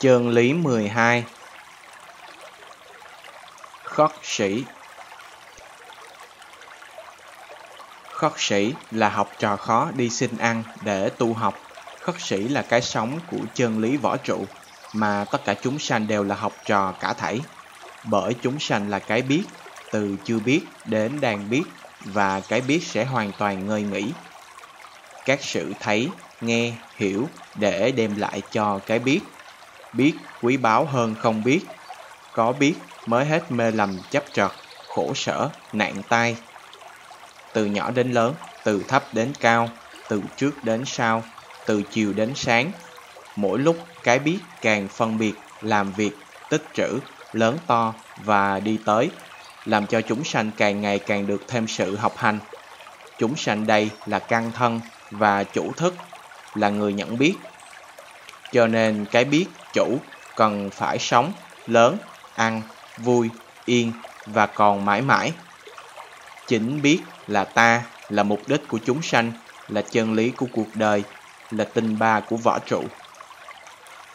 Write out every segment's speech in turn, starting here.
chương lý 12 Khất sĩ Khất sĩ là học trò khó đi xin ăn để tu học. Khất sĩ là cái sống của chân lý võ trụ, mà tất cả chúng sanh đều là học trò cả thảy. Bởi chúng sanh là cái biết, từ chưa biết đến đang biết, và cái biết sẽ hoàn toàn ngơi nghỉ. Các sự thấy, nghe, hiểu để đem lại cho cái biết. Biết quý báu hơn không biết. Có biết mới hết mê lầm chấp trật, khổ sở, nạn tai. Từ nhỏ đến lớn, từ thấp đến cao, từ trước đến sau, từ chiều đến sáng. Mỗi lúc cái biết càng phân biệt, làm việc, tích trữ, lớn to và đi tới, làm cho chúng sanh càng ngày càng được thêm sự học hành. Chúng sanh đây là căn thân và chủ thức, là người nhận biết. Cho nên cái biết chủ cần phải sống, lớn, ăn, vui, yên và còn mãi mãi. Chính biết là ta, là mục đích của chúng sanh, là chân lý của cuộc đời, là tinh ba của võ trụ.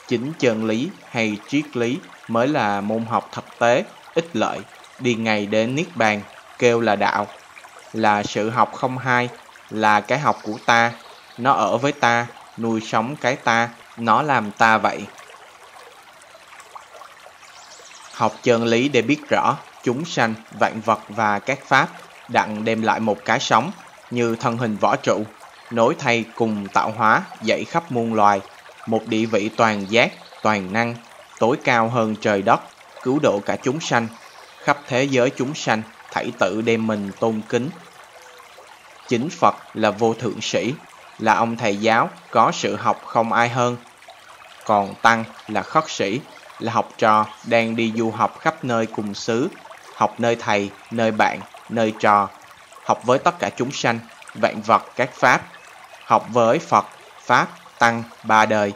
Chính chân lý hay triết lý mới là môn học thực tế, ích lợi, đi ngày đến Niết Bàn, kêu là đạo, là sự học không hai, là cái học của ta, nó ở với ta, nuôi sống cái ta, nó làm ta vậy. Học chân lý để biết rõ chúng sanh, vạn vật và các pháp đặng đem lại một cái sống như thân hình võ trụ, nối thay cùng tạo hóa dạy khắp muôn loài, một địa vị toàn giác, toàn năng, tối cao hơn trời đất, cứu độ cả chúng sanh, khắp thế giới chúng sanh, thảy tự đem mình tôn kính. Chính Phật là vô thượng sĩ, là ông thầy giáo có sự học không ai hơn. Còn Tăng là khất sĩ, là học trò đang đi du học khắp nơi cùng xứ, học nơi thầy, nơi bạn, nơi trò, học với tất cả chúng sanh, vạn vật các pháp, học với Phật, Pháp, Tăng, ba đời,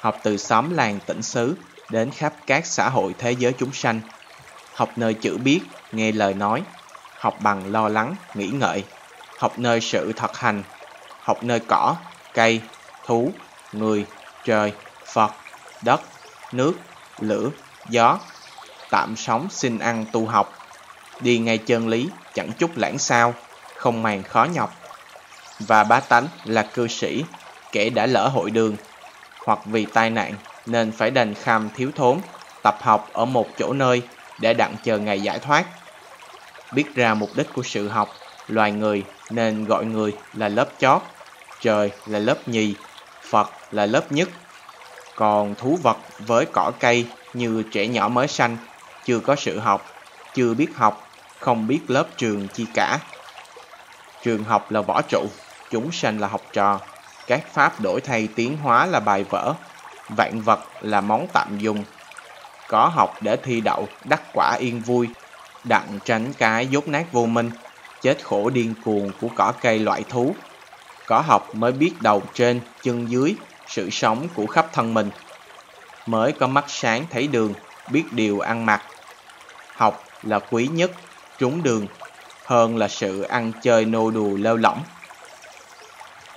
học từ xóm làng tỉnh xứ đến khắp các xã hội thế giới chúng sanh, học nơi chữ biết, nghe lời nói, học bằng lo lắng, nghĩ ngợi, học nơi sự thật hành, học nơi cỏ, cây, thú, người, trời, Phật, đất, nước, lửa, gió, tạm sống xin ăn tu học, đi ngay chân lý, chẳng chút lãng sao, không màng khó nhọc. Và bá tánh là cư sĩ, kẻ đã lỡ hội đường, hoặc vì tai nạn nên phải đành kham thiếu thốn, tập học ở một chỗ nơi để đặng chờ ngày giải thoát. Biết ra mục đích của sự học, loài người nên gọi người là lớp chót, trời là lớp nhì, Phật là lớp nhất. Còn thú vật với cỏ cây như trẻ nhỏ mới sanh, chưa có sự học, chưa biết học, không biết lớp trường chi cả. Trường học là võ trụ, chúng sanh là học trò, các pháp đổi thay tiến hóa là bài vở, vạn vật là món tạm dùng. Có học để thi đậu, đắc quả yên vui, đặng tránh cái dốt nát vô minh, chết khổ điên cuồng của cỏ cây loại thú. Có học mới biết đầu trên, chân dưới, sự sống của khắp thân mình. Mới có mắt sáng thấy đường, biết điều ăn mặc. Học là quý nhất, trúng đường, hơn là sự ăn chơi nô đùa lêu lỏng.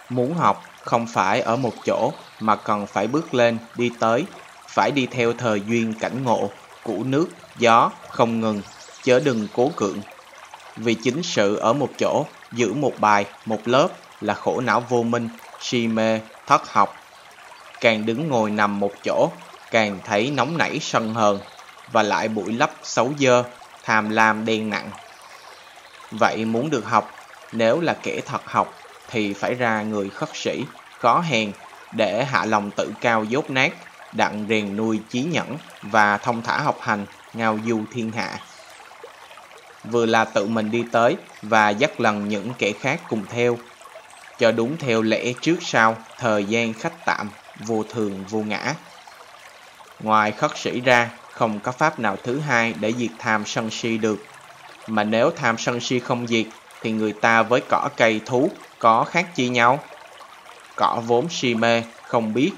Muốn học không phải ở một chỗ mà cần phải bước lên, đi tới, phải đi theo thời duyên cảnh ngộ, của nước, gió, không ngừng, chớ đừng cố cưỡng. Vì chính sự ở một chỗ, giữ một bài, một lớp là khổ não vô minh, si mê, thất học. Càng đứng ngồi nằm một chỗ, càng thấy nóng nảy sân hờn, và lại bụi lấp xấu dơ, tham lam đen nặng. Vậy muốn được học, nếu là kẻ thật học, thì phải ra người khất sĩ, khó hèn, để hạ lòng tự cao dốt nát, đặng rèn nuôi trí nhẫn và thông thả học hành, ngao du thiên hạ. Vừa là tự mình đi tới và dắt lần những kẻ khác cùng theo, cho đúng theo lẽ trước sau, thời gian khách tạm, vô thường vô ngã. Ngoài khất sĩ ra, không có pháp nào thứ hai để diệt tham sân si được. Mà nếu tham sân si không diệt, thì người ta với cỏ cây thú có khác chi nhau? Cỏ vốn si mê, không biết.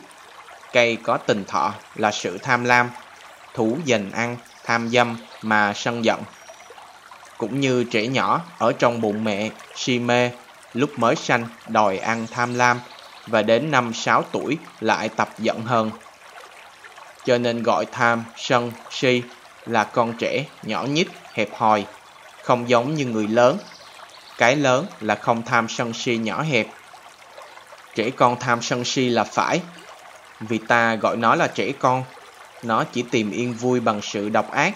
Cây có tình thọ là sự tham lam. Thú dành ăn, tham dâm mà sân giận. Cũng như trẻ nhỏ ở trong bụng mẹ, si mê, lúc mới sanh đòi ăn tham lam và đến năm 6 tuổi lại tập giận hơn. cho nên gọi tham, sân, si là con trẻ, nhỏ nhít, hẹp hòi, không giống như người lớn. Cái lớn là không tham sân si nhỏ hẹp. Trẻ con tham sân si là phải, vì ta gọi nó là trẻ con. Nó chỉ tìm yên vui bằng sự độc ác,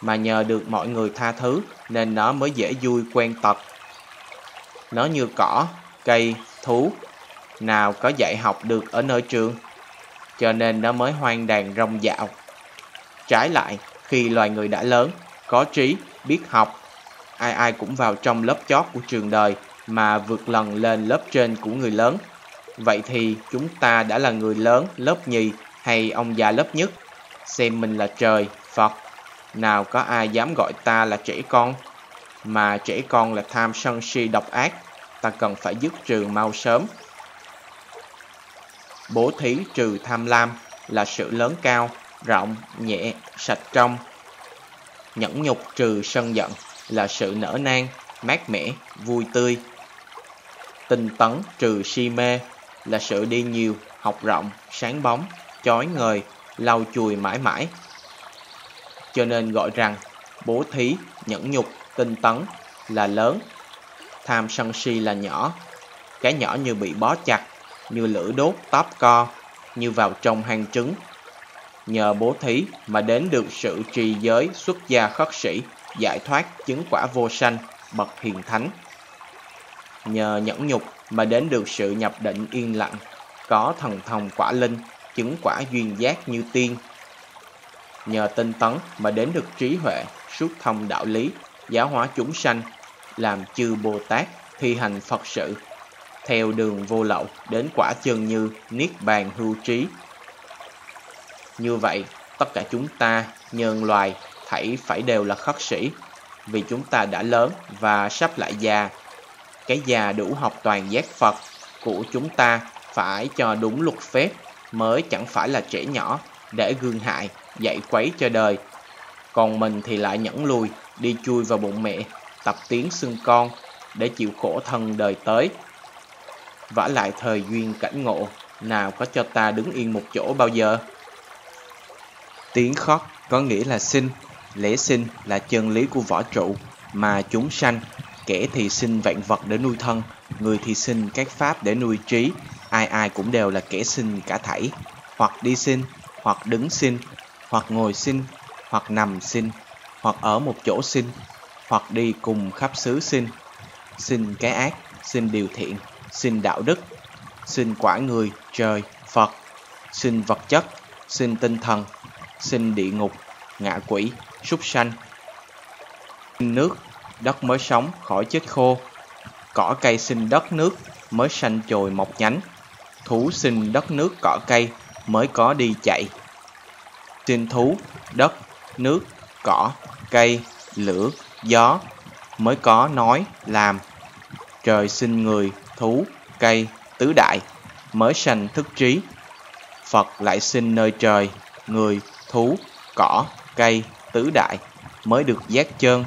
mà nhờ được mọi người tha thứ nên nó mới dễ vui quen tật. Nó như cỏ, cây, thú, nào có dạy học được ở nơi trường, cho nên nó mới hoang đàn rong dạo. Trái lại, khi loài người đã lớn, có trí, biết học, ai ai cũng vào trong lớp chót của trường đời mà vượt lần lên lớp trên của người lớn. Vậy thì chúng ta đã là người lớn lớp nhì hay ông già lớp nhất? Xem mình là trời, Phật. Nào có ai dám gọi ta là trẻ con? Mà trẻ con là tham sân si độc ác, ta cần phải dứt trường mau sớm. Bố thí trừ tham lam là sự lớn cao, rộng, nhẹ, sạch trong. Nhẫn nhục trừ sân giận là sự nở nang, mát mẻ, vui tươi. Tinh tấn trừ si mê là sự đi nhiều, học rộng, sáng bóng, chói ngời, lau chùi mãi mãi. Cho nên gọi rằng bố thí, nhẫn nhục, tinh tấn là lớn, tham sân si là nhỏ. Cái nhỏ như bị bó chặt, như lửa đốt tóp co, như vào trong hang trứng. Nhờ bố thí mà đến được sự trì giới xuất gia khất sĩ, giải thoát chứng quả vô sanh, bậc hiền thánh. Nhờ nhẫn nhục mà đến được sự nhập định yên lặng, có thần thông quả linh, chứng quả duyên giác như tiên. Nhờ tinh tấn mà đến được trí huệ, suốt thông đạo lý, giáo hóa chúng sanh, làm chư Bồ Tát, thi hành Phật sự, theo đường vô lậu đến quả chân như Niết Bàn hưu trí. Như vậy, tất cả chúng ta, nhân loài, thảy phải đều là khất sĩ, vì chúng ta đã lớn và sắp lại già. Cái già đủ học toàn giác Phật của chúng ta phải cho đúng luật phép mới chẳng phải là trẻ nhỏ để gương hại, dạy quấy cho đời. Còn mình thì lại nhẫn lùi, đi chui vào bụng mẹ, tập tiếng xưng con để chịu khổ thân đời tới. Vả lại thời duyên cảnh ngộ, nào có cho ta đứng yên một chỗ bao giờ? Tiếng khóc có nghĩa là sinh, lễ sinh là chân lý của võ trụ, mà chúng sanh, kẻ thì sinh vạn vật để nuôi thân, người thì sinh các pháp để nuôi trí, ai ai cũng đều là kẻ sinh cả thảy, hoặc đi sinh, hoặc đứng sinh, hoặc ngồi sinh, hoặc nằm sinh, hoặc ở một chỗ sinh, hoặc đi cùng khắp xứ sinh, sinh cái ác, sinh điều thiện, xin đạo đức, xin quả người, trời, Phật, xin vật chất, xin tinh thần, xin địa ngục, ngạ quỷ, súc sanh. xin nước, đất mới sống khỏi chết khô, cỏ cây xin đất nước mới xanh chồi mọc nhánh, thú xin đất nước cỏ cây mới có đi chạy. Sinh thú, đất, nước, cỏ, cây, lửa, gió mới có nói, làm. Trời xin người, thú, cây, tứ đại mới sanh thức trí. Phật lại sinh nơi trời, người, thú, cỏ, cây, tứ đại mới được giác chân.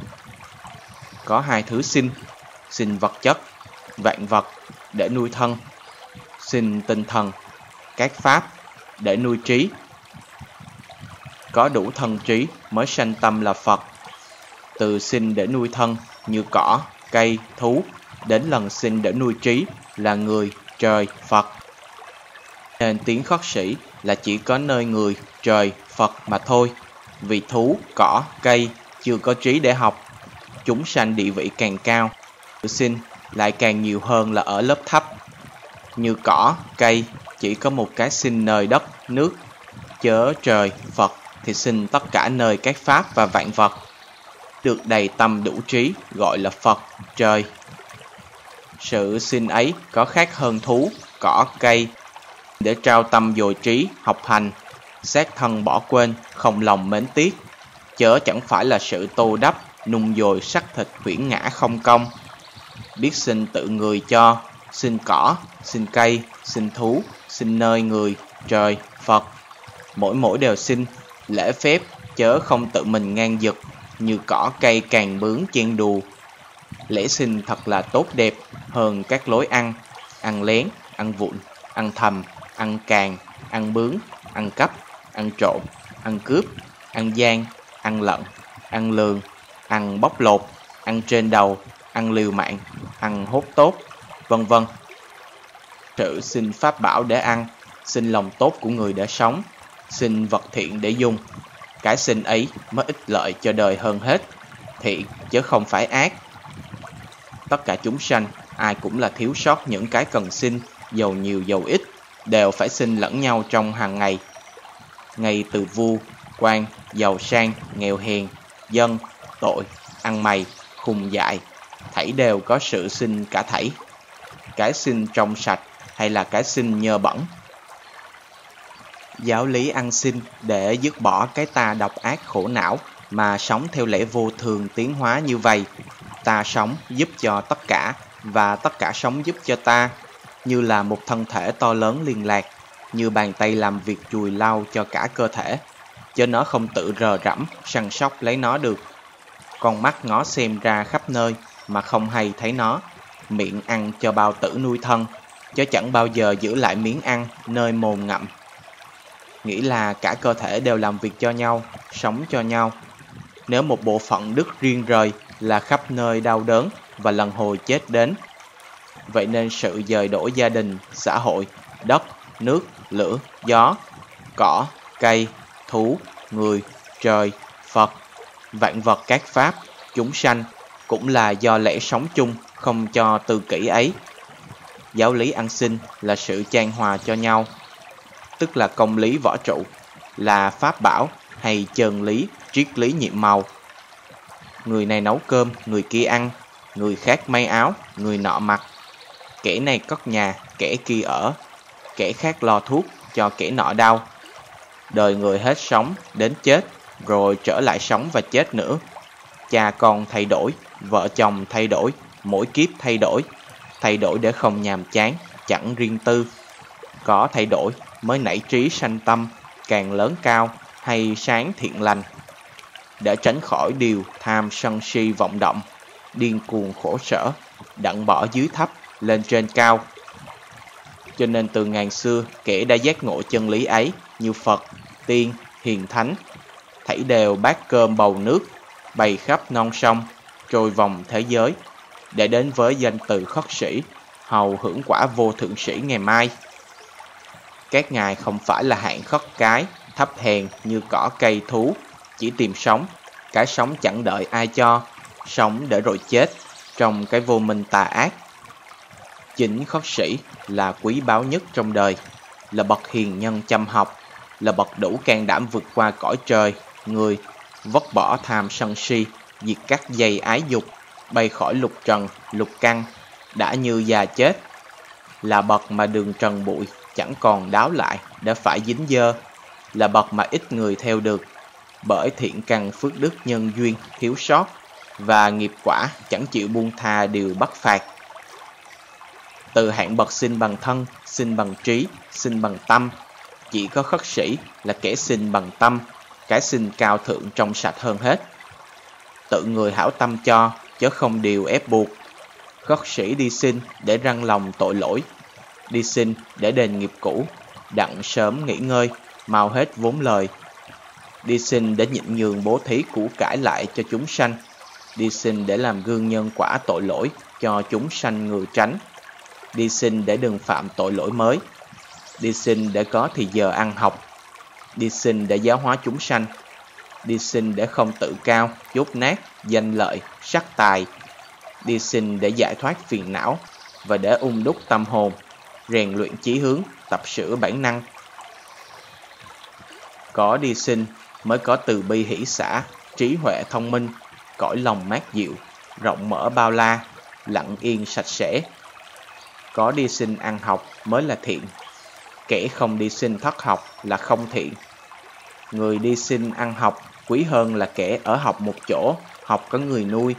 Có hai thứ sinh, sinh vật chất, vạn vật để nuôi thân, sinh tinh thần, các pháp để nuôi trí. Có đủ thân trí mới sanh tâm là Phật. Từ sinh để nuôi thân như cỏ, cây, thú, đến lần sinh để nuôi trí là người, trời, Phật. Nên tiếng khất sĩ là chỉ có nơi người, trời, Phật mà thôi. Vì thú, cỏ, cây chưa có trí để học. Chúng sanh địa vị càng cao, sinh lại càng nhiều hơn là ở lớp thấp. Như cỏ, cây chỉ có một cái sinh nơi đất, nước, chớ trời, Phật thì sinh tất cả nơi các pháp và vạn vật. Được đầy tâm đủ trí gọi là Phật, trời. Sự xin ấy có khác hơn thú, cỏ, cây để trao tâm dồi trí, học hành, xét thân bỏ quên, không lòng mến tiếc, chớ chẳng phải là sự tô đắp, nung dồi sắc thịt huyễn ngã không công. Biết xin tự người cho, xin cỏ, xin cây, xin thú, xin nơi người, trời, Phật. Mỗi mỗi đều xin lễ phép, chớ không tự mình ngang giật, như cỏ cây càng bướng chen đù. Lễ sinh thật là tốt đẹp hơn các lối ăn, ăn lén, ăn vụn, ăn thầm, ăn càng, ăn bướng, ăn cắp, ăn trộm, ăn cướp, ăn gian, ăn lận, ăn lường, ăn bóc lột, ăn trên đầu, ăn liều mạng, ăn hốt tốt, vân vân. Trữ xin pháp bảo để ăn, xin lòng tốt của người để sống, xin vật thiện để dùng. Cái xin ấy mới ích lợi cho đời hơn hết, thiện chứ không phải ác. Tất cả chúng sanh, ai cũng là thiếu sót những cái cần xin, giàu nhiều giàu ít, đều phải xin lẫn nhau trong hàng ngày. Ngay từ vua, quan, giàu sang, nghèo hèn, dân, tội, ăn mày, khùng dại, thảy đều có sự sinh cả thảy. Cái sinh trong sạch hay là cái sinh nhơ bẩn. Giáo lý ăn xin để dứt bỏ cái ta độc ác khổ não mà sống theo lẽ vô thường tiến hóa như vậy. Ta sống giúp cho tất cả và tất cả sống giúp cho ta như là một thân thể to lớn liên lạc, như bàn tay làm việc chùi lau cho cả cơ thể, chứ nó không tự rờ rẫm, săn sóc lấy nó được. Con mắt ngó xem ra khắp nơi mà không hay thấy nó, miệng ăn cho bao tử nuôi thân, chứ chẳng bao giờ giữ lại miếng ăn nơi mồm ngậm. Nghĩ là cả cơ thể đều làm việc cho nhau, sống cho nhau. Nếu một bộ phận đứt riêng rời là khắp nơi đau đớn và lần hồi chết đến Vậy nên sự dời đổi gia đình, xã hội, đất, nước, lửa, gió, cỏ, cây, thú, người, trời, Phật, vạn vật các pháp, chúng sanh cũng là do lẽ sống chung không cho từ kỷ ấy. Giáo lý ăn sinh là sự chan hòa cho nhau, tức là công lý võ trụ, là pháp bảo hay chân lý, triết lý nhiệm màu. Người này nấu cơm, người kia ăn, người khác may áo, người nọ mặc, kẻ này cất nhà, kẻ kia ở, kẻ khác lo thuốc cho kẻ nọ đau. Đời người hết sống đến chết, rồi trở lại sống và chết nữa. Cha con thay đổi, vợ chồng thay đổi, mỗi kiếp thay đổi, thay đổi để không nhàm chán, chẳng riêng tư. Có thay đổi mới nảy trí sanh tâm, càng lớn cao hay sáng thiện lành. Để tránh khỏi điều tham sân si vọng động, điên cuồng khổ sở, đặng bỏ dưới thấp lên trên cao. Cho nên từ ngàn xưa, kẻ đã giác ngộ chân lý ấy như Phật, Tiên, Hiền Thánh, thảy đều bát cơm bầu nước, bày khắp non sông, trôi vòng thế giới, để đến với danh từ khất sĩ, hầu hưởng quả vô thượng sĩ ngày mai. Các ngài không phải là hạng khất cái, thấp hèn như cỏ cây thú, chỉ tìm sống, cái sống chẳng đợi ai cho, sống để rồi chết, trong cái vô minh tà ác. Chính khất sĩ là quý báu nhất trong đời, là bậc hiền nhân chăm học, là bậc đủ can đảm vượt qua cõi trời, người, vất bỏ tham sân si, diệt các dây ái dục, bay khỏi lục trần, lục căn, đã như già chết, là bậc mà đường trần bụi chẳng còn đáo lại đã phải dính dơ, là bậc mà ít người theo được, bởi thiện căn phước đức nhân duyên thiếu sót và nghiệp quả chẳng chịu buông tha điều bắt phạt từ hạng bậc sinh bằng thân, sinh bằng trí, sinh bằng tâm. Chỉ có khất sĩ là kẻ sinh bằng tâm, cái sinh cao thượng trong sạch hơn hết. Tự người hảo tâm cho, chứ không điều ép buộc. Khất sĩ đi sinh để răng lòng tội lỗi, đi sinh để đền nghiệp cũ, đặng sớm nghỉ ngơi, mau hết vốn lời. Đi sinh để nhịn nhường bố thí củ cải lại cho chúng sanh, đi sinh để làm gương nhân quả tội lỗi cho chúng sanh người tránh. Đi xin để đừng phạm tội lỗi mới, đi xin để có thì giờ ăn học, đi xin để giáo hóa chúng sanh, đi xin để không tự cao, dốt nát, danh lợi, sắc tài, đi xin để giải thoát phiền não và để ung đúc tâm hồn, rèn luyện chí hướng, tập sửa bản năng. Có đi xin mới có từ bi hỷ xã, trí huệ thông minh, cõi lòng mát dịu, rộng mở bao la, lặng yên sạch sẽ, có đi sinh ăn học mới là thiện. Kẻ không đi sinh thất học là không thiện. Người đi sinh ăn học quý hơn là kẻ ở học một chỗ, học có người nuôi.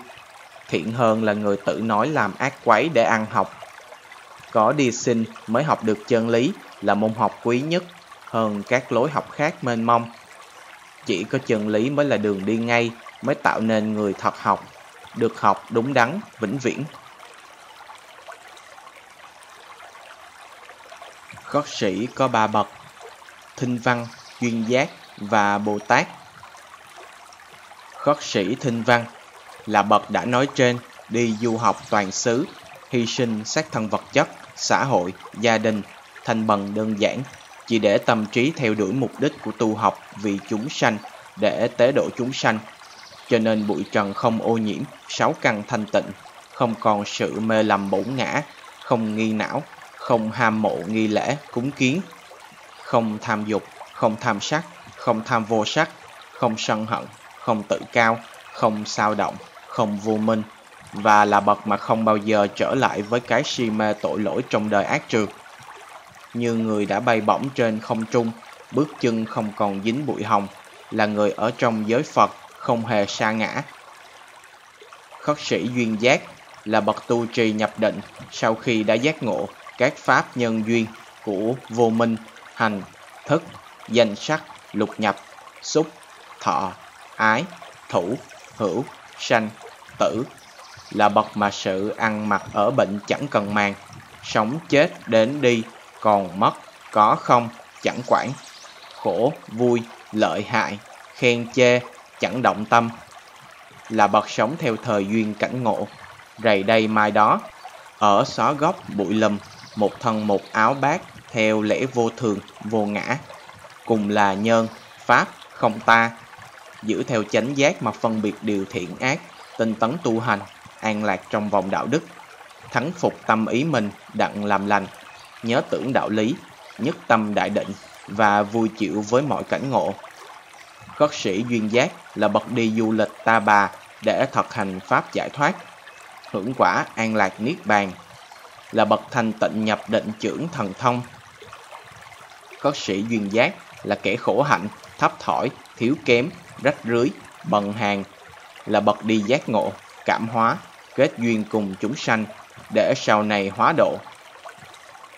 Thiện hơn là người tự nói làm ác quấy để ăn học. Có đi sinh mới học được chân lý là môn học quý nhất hơn các lối học khác mênh mông. Chỉ có chân lý mới là đường đi ngay, mới tạo nên người thật học, được học đúng đắn, vĩnh viễn. Khất sĩ có ba bậc Thinh văn, duyên giác và Bồ Tát. Khất sĩ Thinh Văn là bậc đã nói trên đi du học toàn xứ, hy sinh xác thân vật chất, xã hội, gia đình, thành bần đơn giản, chỉ để tâm trí theo đuổi mục đích của tu học vì chúng sanh, để tế độ chúng sanh. Cho nên bụi trần không ô nhiễm, sáu căn thanh tịnh, không còn sự mê lầm bổn ngã, không nghi não, không ham mộ nghi lễ, cúng kiến, không tham dục, không tham sắc, không tham vô sắc, không sân hận, không tự cao, không sao động, không vô minh, và là bậc mà không bao giờ trở lại với cái si mê tội lỗi trong đời ác trượt. Như người đã bay bổng trên không trung, bước chân không còn dính bụi hồng, là người ở trong giới Phật không hề sa ngã. Khất sĩ duyên giác là bậc tu trì nhập định sau khi đã giác ngộ các pháp nhân duyên của vô minh, hành, thức, danh sắc, lục nhập, xúc, thọ, ái, thủ, hữu, sanh, tử là bậc mà sự ăn mặc ở bệnh chẳng cần mang, sống chết đến đi, còn mất, có không, chẳng quản, khổ, vui, lợi hại, khen chê, chẳng động tâm, là bậc sống theo thời duyên cảnh ngộ, rầy đây mai đó, ở xó góc bụi lùm, một thân một áo bát theo lễ vô thường, vô ngã, cùng là nhân, pháp, không ta, giữ theo chánh giác mà phân biệt điều thiện ác, tinh tấn tu hành, an lạc trong vòng đạo đức, thắng phục tâm ý mình, đặng làm lành, nhớ tưởng đạo lý, nhất tâm đại định và vui chịu với mọi cảnh ngộ. Khất sĩ duyên giác là bậc đi du lịch ta bà để thực hành pháp giải thoát, hưởng quả an lạc niết bàn, là bậc thành tịnh nhập định trưởng thần thông. Khất sĩ duyên giác là kẻ khổ hạnh, thấp thỏi, thiếu kém, rách rưới, bần hàng, là bậc đi giác ngộ, cảm hóa, kết duyên cùng chúng sanh để sau này hóa độ.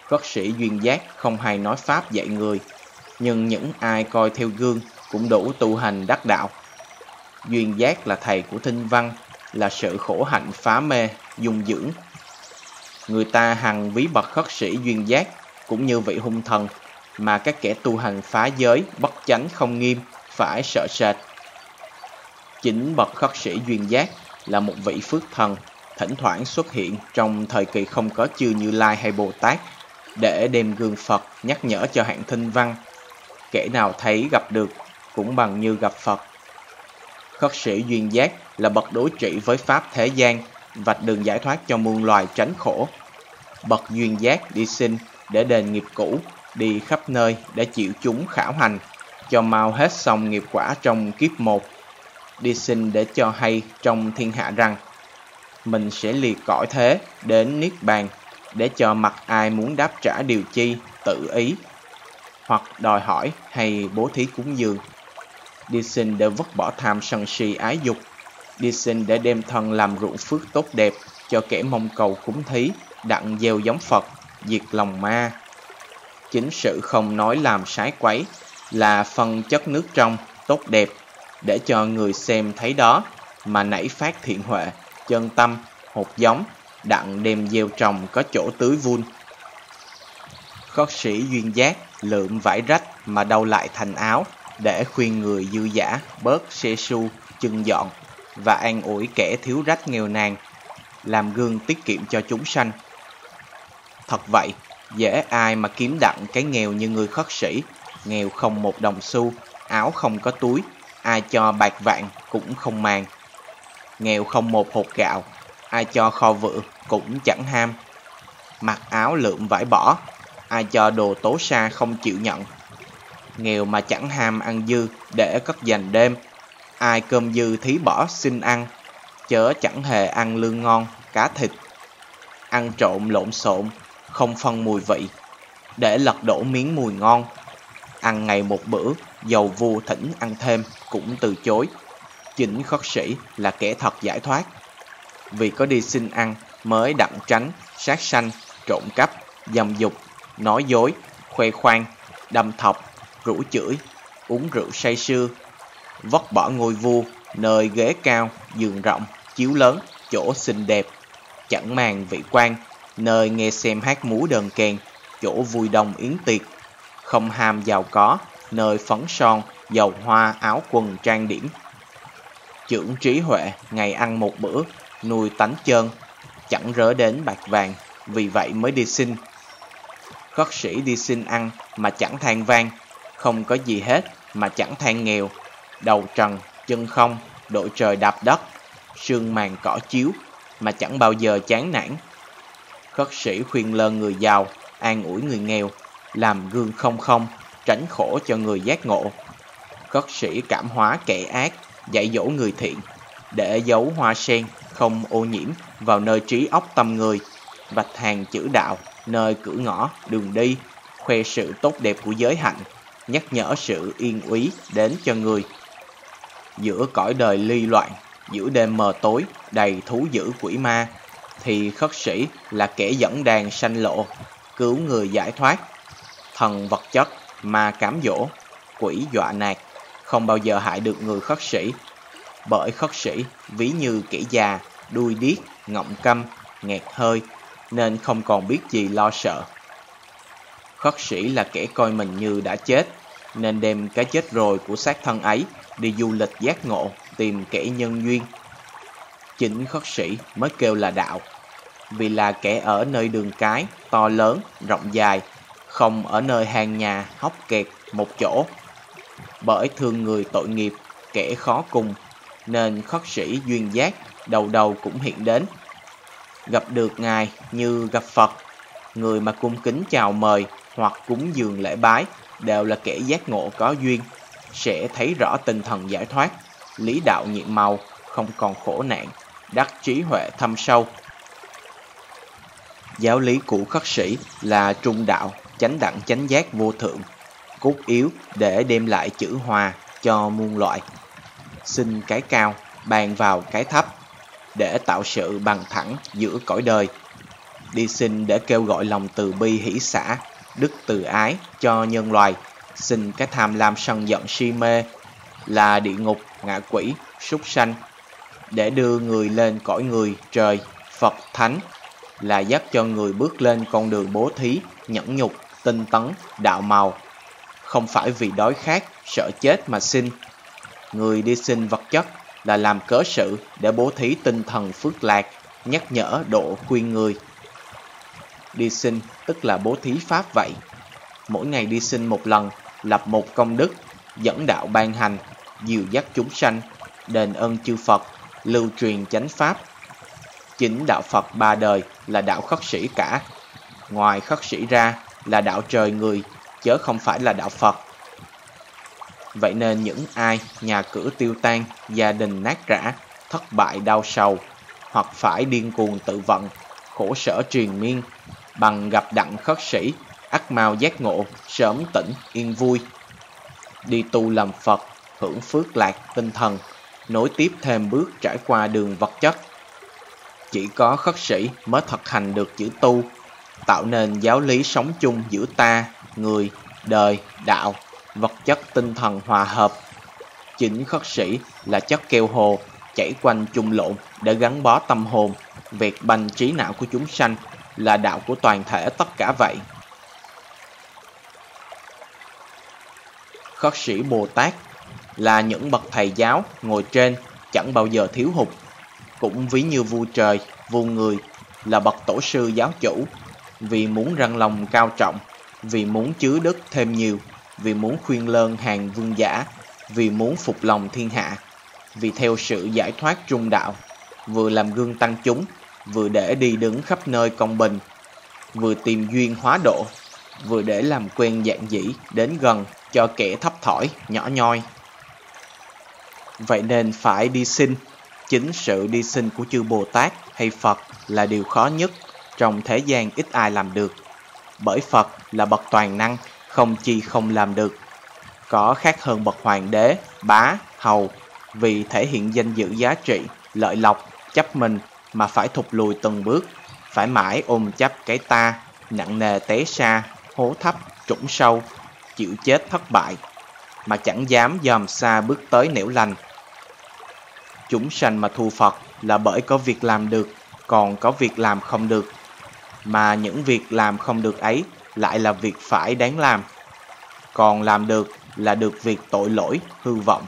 Khất sĩ duyên giác không hay nói pháp dạy người, nhưng những ai coi theo gương cũng đủ tu hành đắc đạo. Duyên giác là thầy của thinh văn, là sự khổ hạnh phá mê, dung dưỡng. Người ta hằng ví bậc khất sĩ duyên giác cũng như vị hung thần mà các kẻ tu hành phá giới bất chánh không nghiêm phải sợ sệt. Chính bậc khất sĩ duyên giác là một vị phước thần thỉnh thoảng xuất hiện trong thời kỳ không có chư Như Lai hay Bồ Tát để đem gương Phật nhắc nhở cho hạng thinh văn. Kẻ nào thấy gặp được cũng bằng như gặp Phật. Khất sĩ duyên giác là bậc đối trị với Pháp thế gian, vạch đường giải thoát cho muôn loài tránh khổ. Bậc duyên giác đi sinh để đền nghiệp cũ, đi khắp nơi để chịu chúng khảo hành, cho mau hết xong nghiệp quả trong kiếp một. Đi sinh để cho hay trong thiên hạ rằng mình sẽ liệt cõi thế đến Niết Bàn để cho mặt ai muốn đáp trả điều chi tự ý hoặc đòi hỏi hay bố thí cúng dường. Đi sinh để vứt bỏ tham sân si ái dục. Đi sinh để đem thân làm ruộng phước tốt đẹp cho kẻ mong cầu cúng thí, đặng gieo giống Phật, diệt lòng ma. Chính sự không nói làm sái quấy là phân chất nước trong, tốt đẹp, để cho người xem thấy đó mà nảy phát thiện huệ chân tâm, hột giống, đặng đem gieo trồng có chỗ tưới vun. Khất sĩ duyên giác lượm vải rách mà đâu lại thành áo để khuyên người dư giả bớt xe su, chân dọn và an ủi kẻ thiếu rách nghèo nàn, làm gương tiết kiệm cho chúng sanh. Thật vậy, dễ ai mà kiếm đặng cái nghèo như người khất sĩ, nghèo không một đồng xu, áo không có túi, ai cho bạc vạn cũng không màng nghèo không một hột gạo, ai cho kho vựa cũng chẳng ham. Mặc áo lượm vải bỏ, ai cho đồ tố xa không chịu nhận. Nghèo mà chẳng ham ăn dư để cất dành đêm, ai cơm dư thí bỏ xin ăn, chớ chẳng hề ăn lương ngon, cá thịt. Ăn trộn lộn xộn, không phân mùi vị, để lật đổ miếng mùi ngon. Ăn ngày một bữa, dầu vua thỉnh ăn thêm cũng từ chối chính khất sĩ là kẻ thật giải thoát. Vì có đi xin ăn mới đặng tránh, sát sanh, trộm cắp, dâm dục, nói dối, khoe khoang, đâm thọc, rủ chửi, uống rượu say sưa, vất bỏ ngôi vua, nơi ghế cao, giường rộng, chiếu lớn, chỗ xinh đẹp, chẳng màng vị quan, nơi nghe xem hát múa đờn kèn, chỗ vui đông yến tiệc, không ham giàu có, nơi phấn son, dầu hoa, áo quần trang điểm. Trưởng trí huệ ngày ăn một bữa, nuôi tánh chân, chẳng rỡ đến bạc vàng, vì vậy mới đi xin. Khất sĩ đi xin ăn mà chẳng than vang, không có gì hết mà chẳng than nghèo, đầu trần, chân không, đội trời đạp đất, sương màn cỏ chiếu mà chẳng bao giờ chán nản. Khất sĩ khuyên lơn người giàu, an ủi người nghèo, làm gương không không, tránh khổ cho người giác ngộ. Khất sĩ cảm hóa kẻ ác, dạy dỗ người thiện, để giấu hoa sen không ô nhiễm vào nơi trí óc tâm người, vạch hàng chữ đạo, nơi cửa ngõ, đường đi, khoe sự tốt đẹp của giới hạnh, nhắc nhở sự yên úy đến cho người. Giữa cõi đời ly loạn, giữa đêm mờ tối đầy thú dữ quỷ ma, thì khất sĩ là kẻ dẫn đàn sanh lộ, cứu người giải thoát. Thần vật chất, ma cám dỗ, quỷ dọa nạt, không bao giờ hại được người khất sĩ. Bởi khất sĩ ví như kỹ già, đuôi điếc, ngọng câm, nghẹt hơi, nên không còn biết gì lo sợ. Khất sĩ là kẻ coi mình như đã chết, nên đem cái chết rồi của xác thân ấy đi du lịch giác ngộ, tìm kẻ nhân duyên. Chính khất sĩ mới kêu là đạo, vì là kẻ ở nơi đường cái, to lớn, rộng dài, không ở nơi hàng nhà hóc kẹt một chỗ. Bởi thương người tội nghiệp, kẻ khó cùng, nên khất sĩ duyên giác đầu đầu cũng hiện đến. Gặp được Ngài như gặp Phật, người mà cung kính chào mời hoặc cúng dường lễ bái đều là kẻ giác ngộ có duyên, sẽ thấy rõ tinh thần giải thoát, lý đạo nhiệm màu, không còn khổ nạn, đắc trí huệ thâm sâu. Giáo lý của khất sĩ là trung đạo, chánh đẳng chánh giác vô thượng, cốt yếu để đem lại chữ hòa cho muôn loại. Xin cái cao, bàn vào cái thấp, để tạo sự bằng thẳng giữa cõi đời. Đi xin để kêu gọi lòng từ bi hỷ xã, đức từ ái cho nhân loài, xin cái tham lam sân giận si mê là địa ngục, ngạ quỷ, súc sanh, để đưa người lên cõi người, trời, Phật, Thánh, là dắt cho người bước lên con đường bố thí, nhẫn nhục, tinh tấn, đạo màu. Không phải vì đói khát, sợ chết mà xin. Người đi xin vật chất là làm cớ sự để bố thí tinh thần phước lạc, nhắc nhở độ khuyên người. Đi sinh tức là bố thí pháp vậy. Mỗi ngày đi sinh một lần, lập một công đức, dẫn đạo ban hành, dìu dắt chúng sanh, đền ơn chư Phật, lưu truyền chánh pháp. Chính đạo Phật ba đời là đạo khất sĩ cả. Ngoài khất sĩ ra là đạo trời người, chớ không phải là đạo Phật. Vậy nên những ai nhà cửa tiêu tan, gia đình nát rã, thất bại đau sầu, hoặc phải điên cuồng tự vận, khổ sở truyền miên, bằng gặp đặng khất sĩ, ắt mau giác ngộ, sớm tỉnh, yên vui. Đi tu làm Phật, hưởng phước lạc tinh thần, nối tiếp thêm bước trải qua đường vật chất. Chỉ có khất sĩ mới thực hành được chữ tu, tạo nên giáo lý sống chung giữa ta, người, đời, đạo vật chất tinh thần hòa hợp. Chính khất sĩ là chất keo hồ chảy quanh chung lộn để gắn bó tâm hồn, việc bành trí não của chúng sanh là đạo của toàn thể tất cả vậy. Khất sĩ Bồ Tát là những bậc thầy giáo ngồi trên chẳng bao giờ thiếu hụt, cũng ví như vua trời, vua người là bậc tổ sư giáo chủ, vì muốn răng lòng cao trọng, vì muốn chứa đức thêm nhiều vì muốn khuyên lơn hàng vương giả, vì muốn phục lòng thiên hạ, vì theo sự giải thoát trung đạo, vừa làm gương tăng chúng, vừa để đi đứng khắp nơi công bình, vừa tìm duyên hóa độ, vừa để làm quen dạng dĩ đến gần cho kẻ thấp thỏi, nhỏ nhoi. Vậy nên phải đi xin, chính sự đi xin của chư Bồ Tát hay Phật là điều khó nhất trong thế gian ít ai làm được. Bởi Phật là bậc toàn năng, không chi không làm được. Có khác hơn bậc hoàng đế, bá, hầu, vì thể hiện danh dự giá trị, lợi lộc, chấp mình mà phải thụt lùi từng bước, phải mãi ôm chấp cái ta, nặng nề té xa, hố thấp, trũng sâu, chịu chết thất bại, mà chẳng dám dòm xa bước tới nẻo lành. Chúng sanh mà thu Phật là bởi có việc làm được, còn có việc làm không được. Mà những việc làm không được ấy lại là việc phải đáng làm. Còn làm được là được việc tội lỗi, hư vọng.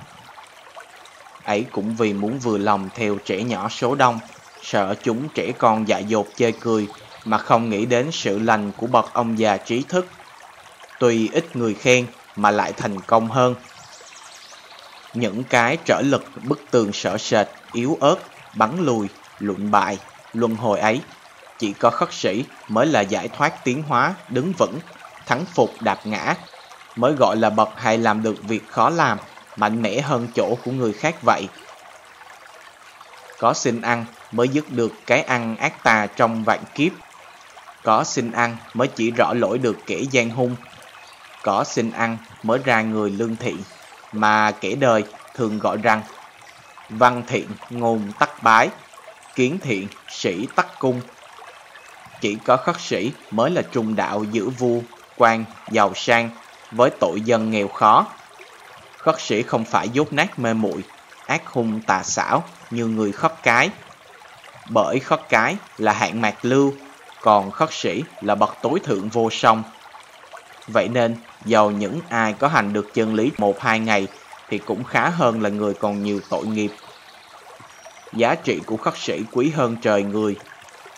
Ấy cũng vì muốn vừa lòng theo trẻ nhỏ số đông, sợ chúng trẻ con dại dột chơi cười mà không nghĩ đến sự lành của bậc ông già trí thức. Tuy ít người khen mà lại thành công hơn. Những cái trở lực bức tường sợ sệt, yếu ớt, bắn lùi, luận bại, luân hồi ấy, chỉ có khất sĩ mới là giải thoát tiến hóa, đứng vững, thắng phục đạp ngã, mới gọi là bậc hay làm được việc khó làm, mạnh mẽ hơn chỗ của người khác vậy. Có xin ăn mới dứt được cái ăn ác tà trong vạn kiếp. Có xin ăn mới chỉ rõ lỗi được kẻ gian hung. Có xin ăn mới ra người lương thiện, mà kẻ đời thường gọi rằng văn thiện ngôn tắc bái, kiến thiện sĩ tắc cung. Chỉ có khất sĩ mới là trung đạo giữa vua, quan, giàu sang với tội dân nghèo khó. Khất sĩ không phải dốt nát mê muội ác hung tà xảo như người khất cái. Bởi khất cái là hạng mạc lưu, còn khất sĩ là bậc tối thượng vô song. Vậy nên, giàu những ai có hành được chân lý một hai ngày thì cũng khá hơn là người còn nhiều tội nghiệp. Giá trị của khất sĩ quý hơn trời người,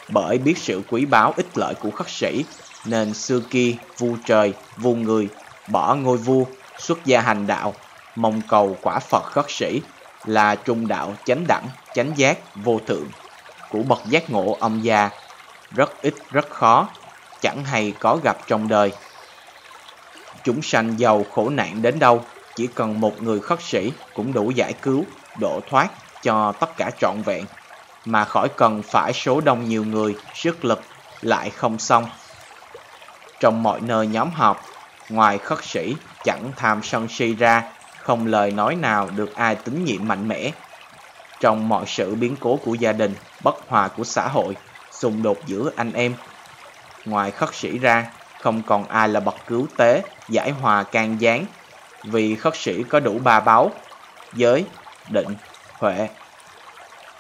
bởi biết sự quý báu ích lợi của khất sĩ, nên xưa kia vua trời, vua người, bỏ ngôi vua, xuất gia hành đạo, mong cầu quả Phật khất sĩ là trung đạo chánh đẳng, chánh giác, vô thượng của bậc giác ngộ ông già, rất ít rất khó, chẳng hay có gặp trong đời. Chúng sanh giàu khổ nạn đến đâu, chỉ cần một người khất sĩ cũng đủ giải cứu, độ thoát cho tất cả trọn vẹn, mà khỏi cần phải số đông nhiều người, sức lực lại không xong. Trong mọi nơi nhóm họp, ngoài khất sĩ chẳng tham sân si ra, không lời nói nào được ai tín nhiệm mạnh mẽ. Trong mọi sự biến cố của gia đình, bất hòa của xã hội, xung đột giữa anh em, ngoài khất sĩ ra, không còn ai là bậc cứu tế, giải hòa can gián, vì khất sĩ có đủ ba báo, giới, định, huệ.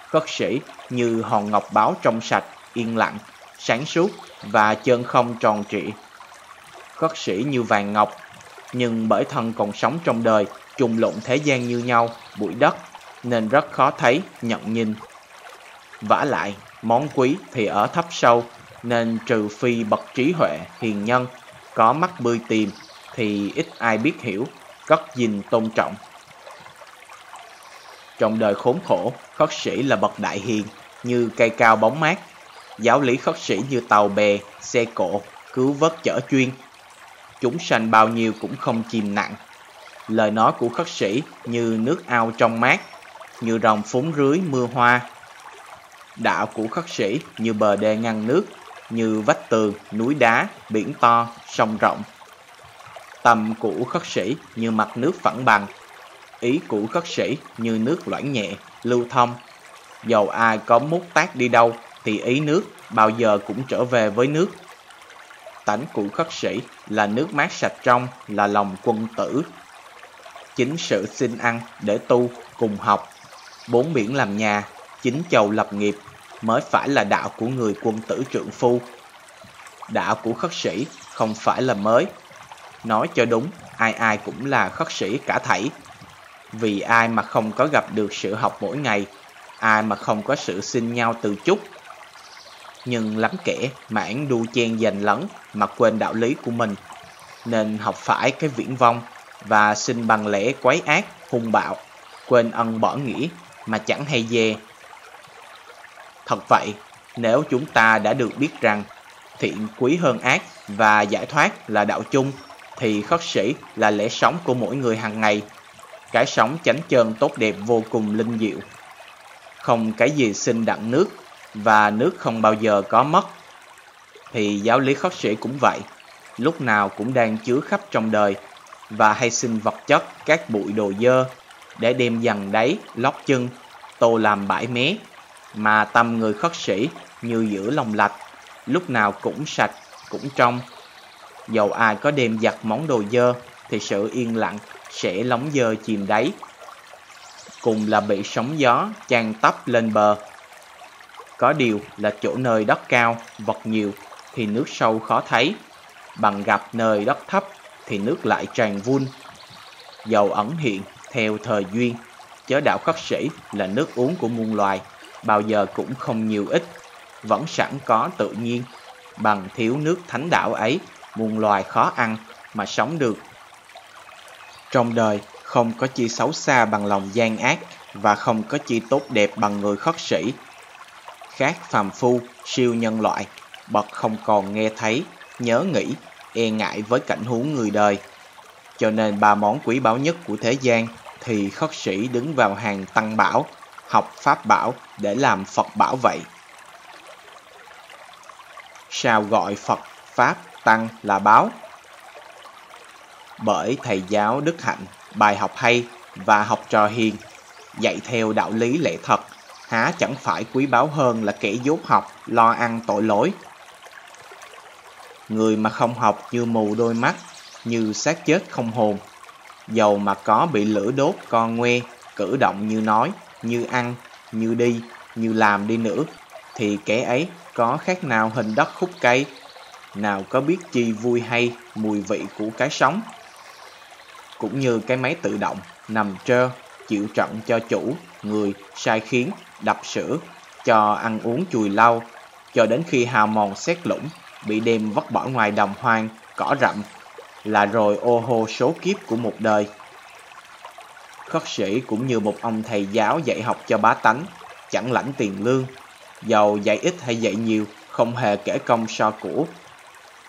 Khất sĩ như hòn ngọc báo trong sạch, yên lặng, sáng suốt và chân không tròn trịa. Khất sĩ như vàng ngọc, nhưng bởi thân còn sống trong đời, trùng lộn thế gian như nhau, bụi đất, nên rất khó thấy, nhận nhìn vả lại, món quý thì ở thấp sâu, nên trừ phi bậc trí huệ, hiền nhân, có mắt bươi tìm, thì ít ai biết hiểu, cất gìn tôn trọng. Trong đời khốn khổ, khất sĩ là bậc đại hiền, như cây cao bóng mát. Giáo lý khất sĩ như tàu bè, xe cộ, cứu vớt chở chuyên. Chúng sanh bao nhiêu cũng không chìm nặng. Lời nói của khất sĩ như nước ao trong mát, như rồng phúng rưới mưa hoa. Đạo của khắc sĩ như bờ đê ngăn nước, như vách tường, núi đá, biển to, sông rộng. Tâm của khất sĩ như mặt nước phẳng bằng, ý của khất sĩ như nước loãng nhẹ, lưu thông. Dầu ai có mút tác đi đâu thì ý nước bao giờ cũng trở về với nước. Tánh của khất sĩ là nước mát sạch trong, là lòng quân tử. Chính sự xin ăn để tu, cùng học, bốn biển làm nhà, chính chầu lập nghiệp mới phải là đạo của người quân tử trượng phu. Đạo của khất sĩ không phải là mới. Nói cho đúng, ai ai cũng là khất sĩ cả thảy. Vì ai mà không có gặp được sự học mỗi ngày, ai mà không có sự xin nhau từ chút. Nhưng lắm kẻ mãn đu chen giành lẫn mà quên đạo lý của mình, nên học phải cái viễn vong và xin bằng lễ quấy ác, hung bạo, quên ân bỏ nghĩa mà chẳng hay dè. Thật vậy, nếu chúng ta đã được biết rằng thiện quý hơn ác và giải thoát là đạo chung, thì khất sĩ là lẽ sống của mỗi người hàng ngày. Cái sống chánh chơn tốt đẹp vô cùng linh diệu. Không cái gì sinh đặng nước, và nước không bao giờ có mất. Thì giáo lý khất sĩ cũng vậy, lúc nào cũng đang chứa khắp trong đời, và hay sinh vật chất các bụi đồ dơ, để đem dằn đáy, lót chân, tô làm bãi mé, mà tâm người khất sĩ như giữa lòng lạch, lúc nào cũng sạch, cũng trong. Dầu ai có đêm giặt món đồ dơ, thì sự yên lặng sẽ lóng dơ chìm đáy. Cùng là bị sóng gió chan tấp lên bờ. Có điều là chỗ nơi đất cao, vật nhiều thì nước sâu khó thấy, bằng gặp nơi đất thấp thì nước lại tràn vun. dầu ẩn hiện theo thời duyên, chớ đạo khắc sĩ là nước uống của muôn loài, bao giờ cũng không nhiều ít, vẫn sẵn có tự nhiên, bằng thiếu nước thánh đạo ấy, muôn loài khó ăn mà sống được. Trong đời, không có chi xấu xa bằng lòng gian ác và không có chi tốt đẹp bằng người khất sĩ. Khác phàm phu, siêu nhân loại, bậc không còn nghe thấy, nhớ nghĩ, e ngại với cảnh huống người đời. Cho nên ba món quý báu nhất của thế gian thì khất sĩ đứng vào hàng tăng bảo, học pháp bảo để làm Phật bảo vậy. Sao gọi Phật, Pháp, Tăng là báo? Bởi thầy giáo Đức Hạnh, bài học hay và học trò hiền, dạy theo đạo lý lẽ thật, há chẳng phải quý báu hơn là kẻ dốt học, lo ăn tội lỗi. Người mà không học như mù đôi mắt, như xác chết không hồn, dầu mà có bị lửa đốt con ngoe, cử động như nói, như ăn, như đi, như làm đi nữa, thì kẻ ấy có khác nào hình đất khúc cây, nào có biết chi vui hay mùi vị của cái sống. Cũng như cái máy tự động nằm trơ, chịu trận cho chủ, người, sai khiến, đập sữa, cho ăn uống chùi lau, cho đến khi hào mòn xét lũng, bị đem vất bỏ ngoài đồng hoang, cỏ rậm, là rồi ô hô số kiếp của một đời. Khất sĩ cũng như một ông thầy giáo dạy học cho bá tánh, chẳng lãnh tiền lương, giàu dạy ít hay dạy nhiều, không hề kể công so cũ.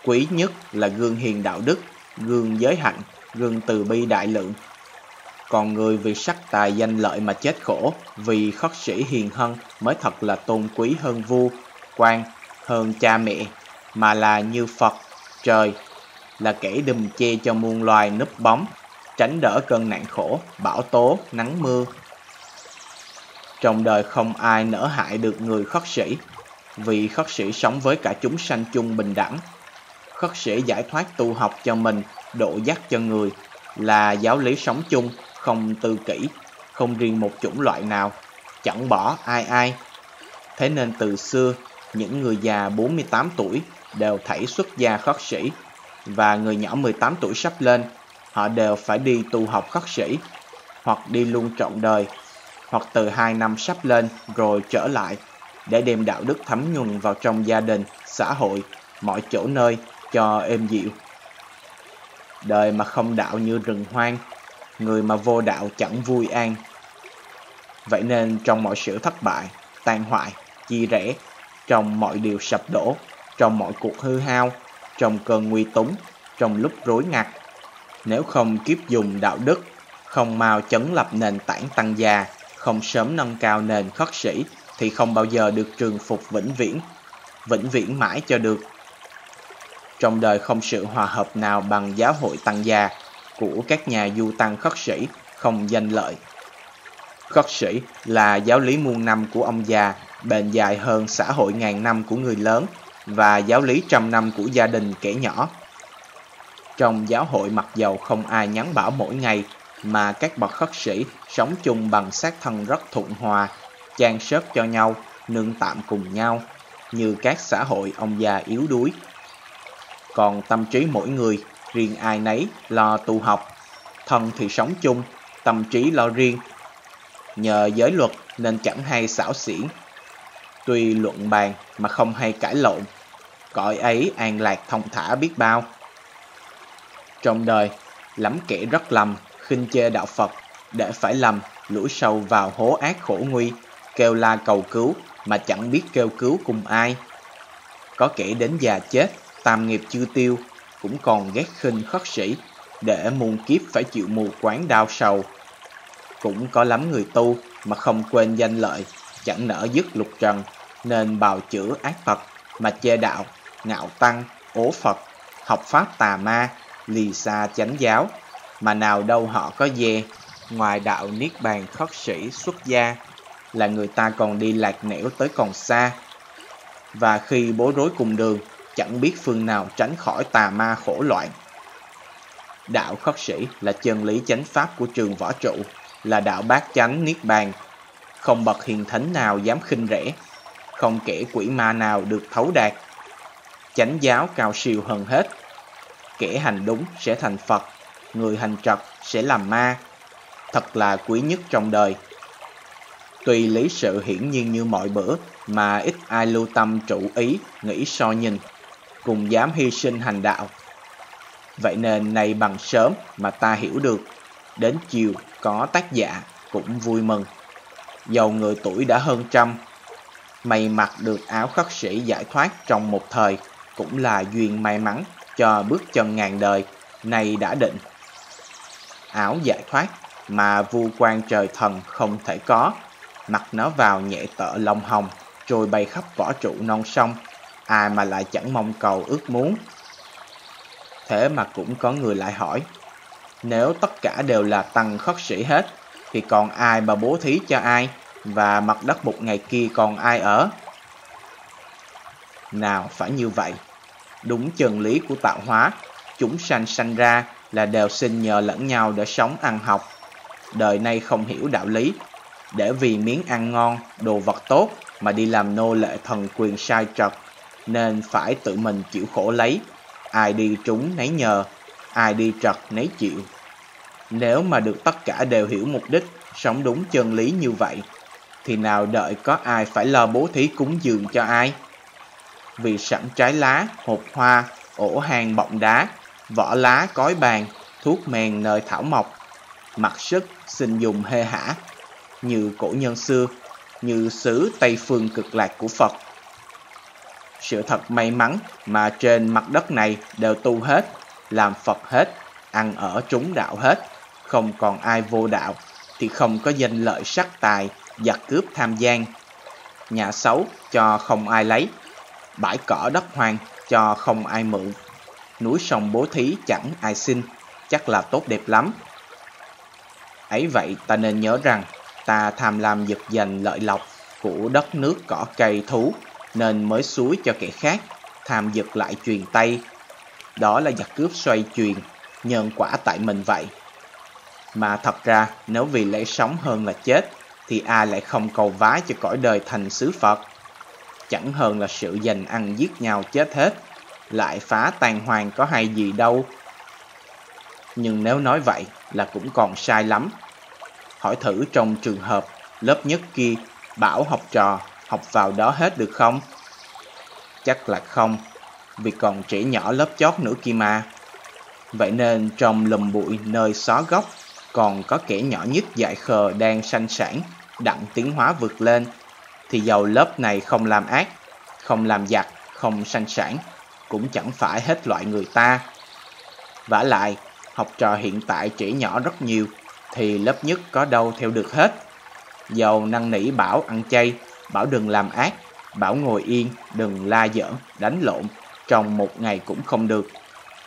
Quý nhất là gương hiền đạo đức, gương giới hạnh, gương từ bi đại lượng. Còn người vì sắc tài danh lợi mà chết khổ, vì khất sĩ hiền hân mới thật là tôn quý hơn vua, quan, hơn cha mẹ, mà là như Phật, trời, là kẻ đùm che cho muôn loài núp bóng, tránh đỡ cơn nạn khổ, bão tố, nắng mưa. Trong đời không ai nỡ hại được người khất sĩ, vì khất sĩ sống với cả chúng sanh chung bình đẳng. Khất sĩ giải thoát tu học cho mình, độ giác cho người, là giáo lý sống chung, không tư kỷ, không riêng một chủng loại nào, chẳng bỏ ai ai. Thế nên từ xưa, những người già 48 tuổi đều thảy xuất gia khất sĩ, và người nhỏ 18 tuổi sắp lên, họ đều phải đi tu học khất sĩ, hoặc đi luôn trọn đời, hoặc từ 2 năm sắp lên rồi trở lại, để đem đạo đức thấm nhuần vào trong gia đình, xã hội, mọi chỗ nơi cho êm dịu. Đời mà không đạo như rừng hoang, người mà vô đạo chẳng vui an. Vậy nên trong mọi sự thất bại, tan hoại, chia rẽ, trong mọi điều sập đổ, trong mọi cuộc hư hao, trong cơn nguy túng, trong lúc rối ngặt. Nếu không kiếp dùng đạo đức, không mau chấn lập nền tảng tăng gia, không sớm nâng cao nền khất sĩ, thì không bao giờ được trường phục vĩnh viễn, vĩnh viễn mãi cho được. Trong đời không sự hòa hợp nào bằng giáo hội tăng gia của các nhà du tăng khất sĩ không danh lợi. Khất sĩ là giáo lý muôn năm của ông già, bền dài hơn xã hội ngàn năm của người lớn và giáo lý trăm năm của gia đình kẻ nhỏ. Trong giáo hội mặc dầu không ai nhắn bảo mỗi ngày, mà các bậc khất sĩ sống chung bằng xác thân rất thuận hòa, chan sớt cho nhau, nương tạm cùng nhau, như các xã hội ông già yếu đuối. Còn tâm trí mỗi người, riêng ai nấy lo tu học, thân thì sống chung, tâm trí lo riêng. Nhờ giới luật nên chẳng hay xảo xiển, tuy luận bàn mà không hay cãi lộn, cõi ấy an lạc thông thả biết bao. Trong đời, lắm kẻ rất lầm, khinh chê đạo Phật, để phải lầm, lũi sâu vào hố ác khổ nguy, kêu la cầu cứu mà chẳng biết kêu cứu cùng ai. Có kẻ đến già chết, tam nghiệp chưa tiêu, cũng còn ghét khinh khất sĩ, để muôn kiếp phải chịu mù quáng đau sầu. Cũng có lắm người tu mà không quên danh lợi, chẳng nỡ dứt lục trần, nên bào chữa ác Phật mà chê đạo ngạo tăng, ố Phật, học pháp tà ma, lì xa chánh giáo, mà nào đâu họ có dè, ngoài đạo Niết Bàn khất sĩ xuất gia, là người ta còn đi lạc nẻo tới còn xa. Và khi bối rối cùng đường, chẳng biết phương nào tránh khỏi tà ma khổ loạn. Đạo khất sĩ là chân lý chánh pháp của trường võ trụ, là đạo bát chánh Niết Bàn. Không bậc hiền thánh nào dám khinh rẻ, không kẻ quỷ ma nào được thấu đạt chánh giáo cao siêu hơn hết. Kẻ hành đúng sẽ thành Phật, người hành trật sẽ làm ma. Thật là quý nhất trong đời. Tuy lý sự hiển nhiên như mọi bữa mà ít ai lưu tâm chủ ý, nghĩ so nhìn, cùng dám hy sinh hành đạo. Vậy nên nay bằng sớm mà ta hiểu được, đến chiều có tác giả cũng vui mừng. Dầu người tuổi đã hơn trăm, may mặc được áo khất sĩ giải thoát trong một thời cũng là duyên may mắn cho bước chân ngàn đời này đã định. Áo giải thoát mà vu quan trời thần không thể có, mặc nó vào nhẹ tợ lông hồng, trôi bay khắp võ trụ non sông, ai mà lại chẳng mong cầu ước muốn. Thế mà cũng có người lại hỏi, nếu tất cả đều là tăng khất sĩ hết, thì còn ai mà bố thí cho ai, và mặt đất một ngày kia còn ai ở? Nào phải như vậy, đúng chân lý của tạo hóa, chúng sanh sanh ra là đều sinh nhờ lẫn nhau để sống ăn học. Đời nay không hiểu đạo lý, để vì miếng ăn ngon, đồ vật tốt mà đi làm nô lệ thần quyền sai trật, nên phải tự mình chịu khổ lấy, ai đi trúng nấy nhờ, ai đi trật nấy chịu. Nếu mà được tất cả đều hiểu mục đích, sống đúng chân lý như vậy, thì nào đợi có ai phải lo bố thí cúng dường cho ai? Vì sẵn trái lá, hộp hoa, ổ hàng bọng đá, vỏ lá cói bàn, thuốc men nơi thảo mộc, mặc sức xin dùng hê hả, như cổ nhân xưa, như xứ Tây Phương cực lạc của Phật. Sự thật may mắn mà trên mặt đất này đều tu hết, làm Phật hết, ăn ở trúng đạo hết, không còn ai vô đạo, thì không có danh lợi sắc tài, giặc cướp tham gian. Nhà xấu cho không ai lấy, bãi cỏ đất hoang cho không ai mượn. Núi sông bố thí chẳng ai xin, chắc là tốt đẹp lắm. Ấy vậy ta nên nhớ rằng ta tham lam giật giành lợi lộc của đất nước cỏ cây thú nên mới suối cho kẻ khác tham giật lại truyền tay. Đó là giặc cướp xoay truyền, nhân quả tại mình vậy. Mà thật ra nếu vì lẽ sống hơn là chết thì ai lại không cầu vái cho cõi đời thành sứ Phật. Chẳng hơn là sự giành ăn giết nhau chết hết, lại phá tan hoàng có hay gì đâu. Nhưng nếu nói vậy là cũng còn sai lắm. Hỏi thử trong trường hợp lớp nhất kia bảo học trò học vào đó hết được không? Chắc là không, vì còn trẻ nhỏ lớp chót nữa kia mà. Vậy nên trong lùm bụi nơi xó góc còn có kẻ nhỏ nhất dại khờ đang sanh sản, đặng tiến hóa vượt lên, thì dầu lớp này không làm ác, không làm giặc, không sanh sản, cũng chẳng phải hết loại người ta. vả lại, học trò hiện tại trẻ nhỏ rất nhiều, thì lớp nhất có đâu theo được hết. Dầu năn nỉ bảo ăn chay, bảo đừng làm ác, bảo ngồi yên, đừng la giỡn, đánh lộn, trong một ngày cũng không được.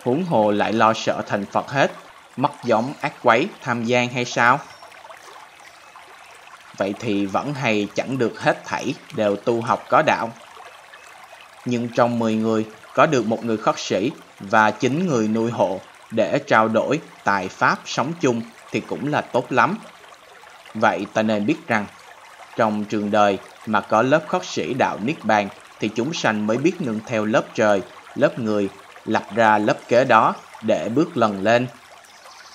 Huống hồ lại lo sợ thành Phật hết, mất giống ác quấy, tham gian hay sao? Vậy thì vẫn hay chẳng được hết thảy đều tu học có đạo. Nhưng trong 10 người có được một người khất sĩ và 9 người nuôi hộ để trao đổi tài pháp sống chung thì cũng là tốt lắm. Vậy ta nên biết rằng trong trường đời mà có lớp khất sĩ đạo Niết Bàn thì chúng sanh mới biết nương theo lớp trời, lớp người, lập ra lớp kế đó để bước lần lên.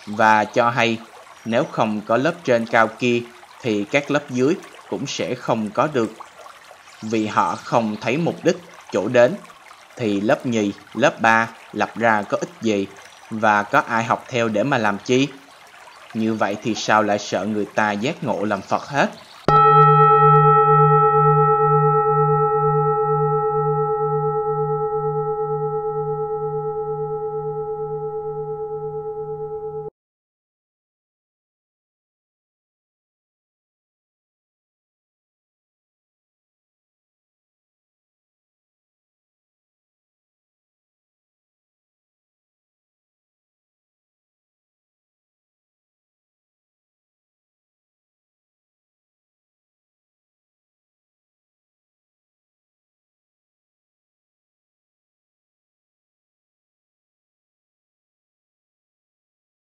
Và cho hay, nếu không có lớp trên cao kia thì các lớp dưới cũng sẽ không có được. Vì họ không thấy mục đích, chỗ đến, thì lớp nhì, lớp ba lập ra có ích gì và có ai học theo để mà làm chi? Như vậy thì sao lại sợ người ta giác ngộ làm Phật hết?